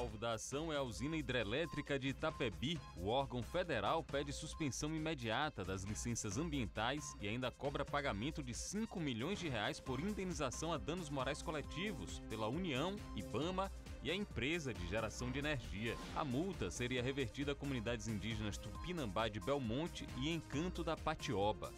alvo da ação é a usina hidrelétrica de Itapebi. O órgão federal pede suspensão imediata das licenças ambientais e ainda cobra pagamento de 5 milhões de reais por indenização a danos morais coletivos pela União, IBAMA e a empresa de geração de energia. A multa seria revertida a comunidades indígenas Tupinambá de Belmonte e Encanto da Patioba.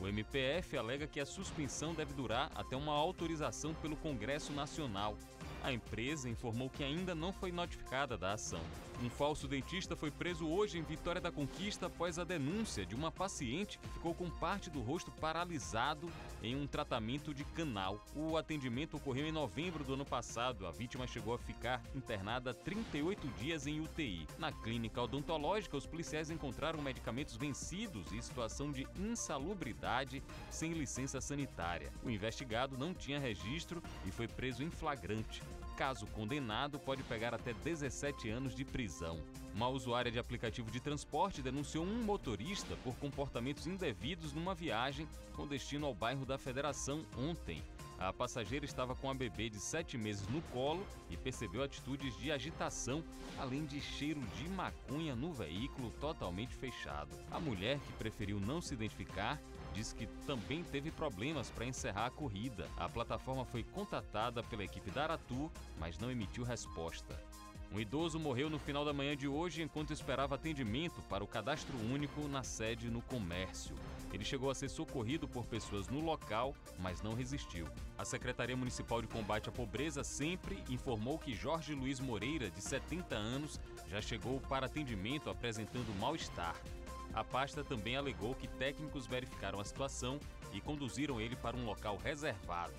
O MPF alega que a suspensão deve durar até uma autorização pelo Congresso Nacional. A empresa informou que ainda não foi notificada da ação. Um falso dentista foi preso hoje em Vitória da Conquista após a denúncia de uma paciente que ficou com parte do rosto paralisado em um tratamento de canal. O atendimento ocorreu em novembro do ano passado. A vítima chegou a ficar internada 38 dias em UTI. Na clínica odontológica, os policiais encontraram medicamentos vencidos e situação de insalubridade sem licença sanitária. O investigado não tinha registro e foi preso em flagrante. Caso condenado, pode pegar até 17 anos de prisão. Uma usuária de aplicativo de transporte denunciou um motorista por comportamentos indevidos numa viagem com destino ao bairro da Federação ontem. A passageira estava com a bebê de sete meses no colo e percebeu atitudes de agitação, além de cheiro de maconha no veículo totalmente fechado. A mulher, que preferiu não se identificar, disse que também teve problemas para encerrar a corrida. A plataforma foi contatada pela equipe da Aratu, mas não emitiu resposta. Um idoso morreu no final da manhã de hoje enquanto esperava atendimento para o cadastro único na sede no comércio. Ele chegou a ser socorrido por pessoas no local, mas não resistiu. A Secretaria Municipal de Combate à Pobreza sempre informou que Jorge Luiz Moreira, de 70 anos, já chegou para atendimento apresentando mal-estar. A pasta também alegou que técnicos verificaram a situação e conduziram ele para um local reservado.